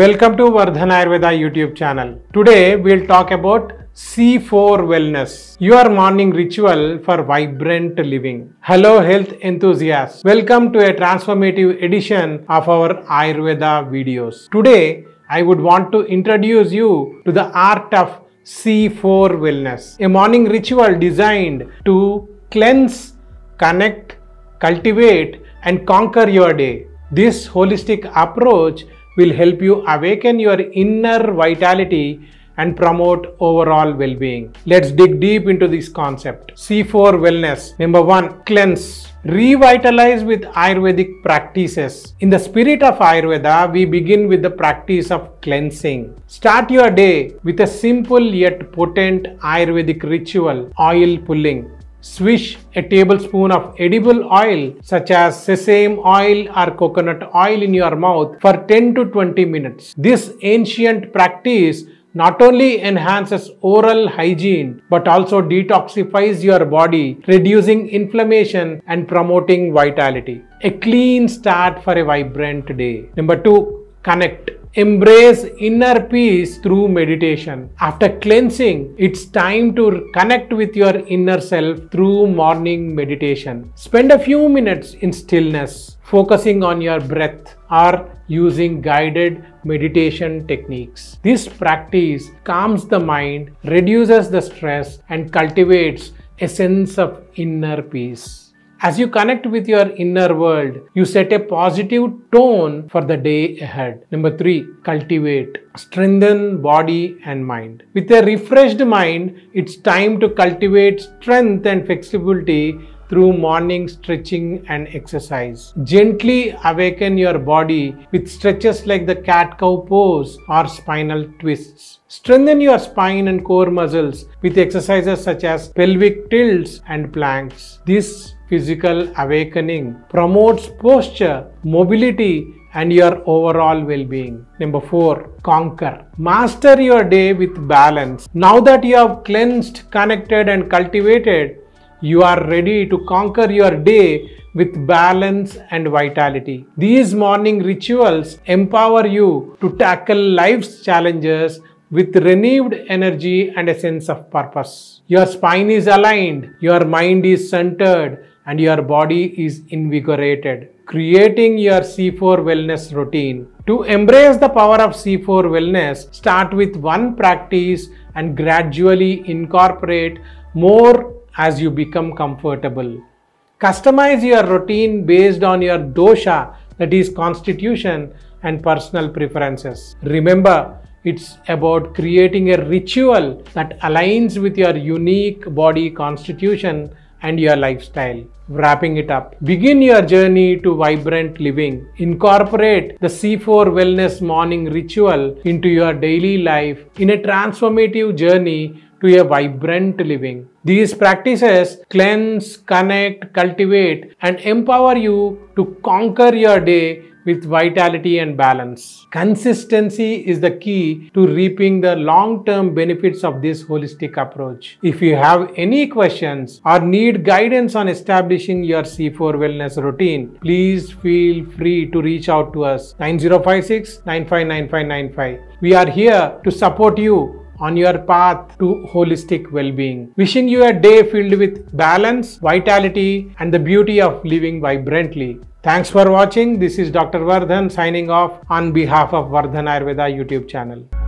Welcome to Vardhan Ayurveda YouTube channel. Today we'll talk about C4 Wellness, your morning ritual for vibrant living. Hello, health enthusiasts. Welcome to a transformative edition of our Ayurveda videos. Today, I would want to introduce you to the art of C4 Wellness, a morning ritual designed to cleanse, connect, cultivate, and conquer your day. This holistic approach will help you awaken your inner vitality and promote overall well being. Let's dig deep into this concept. C4 Wellness. Number one, cleanse. Revitalize with Ayurvedic practices. In the spirit of Ayurveda, we begin with the practice of cleansing. Start your day with a simple yet potent Ayurvedic ritual oil pulling. Swish a tablespoon of edible oil such as sesame oil or coconut oil in your mouth for 10 to 20 minutes. This ancient practice not only enhances oral hygiene but also detoxifies your body, reducing inflammation and promoting vitality. A clean start for a vibrant day. Number two, connect. Embrace inner peace through meditation. After cleansing, it's time to connect with your inner self through morning meditation. Spend a few minutes in stillness, focusing on your breath or using guided meditation techniques. This practice calms the mind, reduces the stress, and cultivates a sense of inner peace. As you connect with your inner world, you set a positive tone for the day ahead. Number three, cultivate. Strengthen body and mind. With a refreshed mind, it's time to cultivate strength and flexibility through morning stretching and exercise. Gently awaken your body with stretches like the cat cow pose or spinal twists. Strengthen your spine and core muscles with exercises such as pelvic tilts and planks. This physical awakening promotes posture, mobility, and your overall well being. Number four, conquer. Master your day with balance. Now that you have cleansed, connected, and cultivated, you are ready to conquer your day with balance and vitality. These morning rituals empower you to tackle life's challenges with renewed energy and a sense of purpose. Your spine is aligned, your mind is centered, and your body is invigorated. Creating your C4 wellness routine. To embrace the power of C4 wellness, start with one practice and gradually incorporate more as you become comfortable. Customize your routine based on your dosha, that is, constitution, and personal preferences. Remember, it's about creating a ritual that aligns with your unique body constitution and your lifestyle. Wrapping it up, begin your journey to vibrant living. Incorporate the C4 Wellness Morning Ritual into your daily life in a transformative journey to a vibrant living. These practices cleanse, connect, cultivate, and empower you to conquer your day with vitality and balance. Consistency is the key to reaping the long term benefits of this holistic approach. If you have any questions or need guidance on establishing your C4 wellness routine, please feel free to reach out to us 9056 959595. We are here to support you on your path to holistic well being. Wishing you a day filled with balance, vitality, and the beauty of living vibrantly. Thanks for watching. This is Dr. Vardhan signing off on behalf of Vardhan Ayurveda YouTube channel.